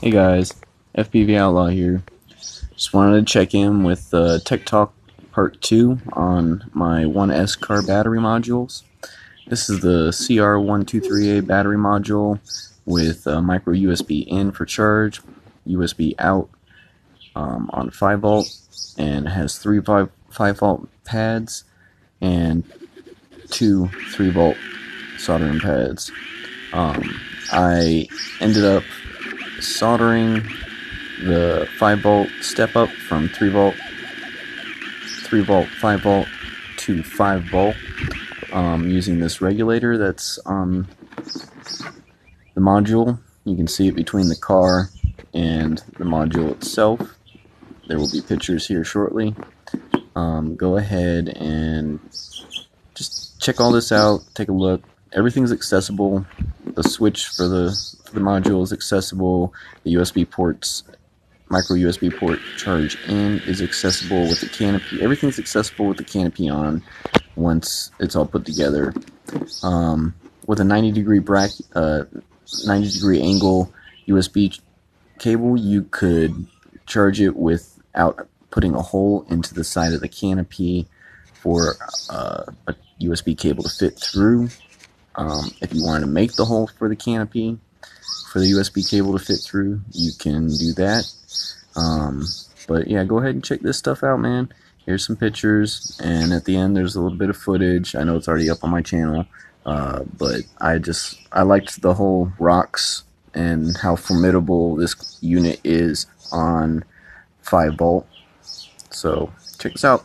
Hey guys, FPV Outlaw here. Just wanted to check in with uh, Tech Talk Part 2 on my 1S car battery modules. This is the CR123A battery module with a micro USB in for charge, USB out um, on 5 volt, and has three 5, 5 volt pads and two 3 volt soldering pads. Um, I ended up soldering the 5 volt step up from 3 volt 3 volt 5 volt to 5 volt um, using this regulator that's on the module. You can see it between the car and the module itself. There will be pictures here shortly. Um, go ahead and just check all this out take a look. Everything's accessible. The switch for the the module is accessible. The USB ports, micro USB port charge in is accessible with the canopy. Everything's accessible with the canopy on once it's all put together. Um, with a 90 degree bracket, uh, 90 degree angle USB cable, you could charge it without putting a hole into the side of the canopy for uh, a USB cable to fit through. Um, if you wanted to make the hole for the canopy, for the USB cable to fit through, you can do that. Um, but yeah, go ahead and check this stuff out, man. Here's some pictures, and at the end, there's a little bit of footage. I know it's already up on my channel, uh, but I just I liked the whole rocks and how formidable this unit is on 5 volt. So check this out.